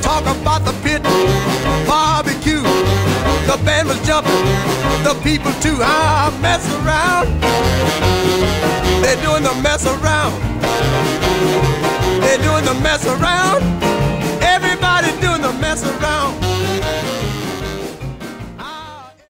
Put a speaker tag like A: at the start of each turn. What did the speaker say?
A: Talk about the pit barbecue. The band was jumping, the people too. I mess around. They're doing the mess around. They're doing the mess around.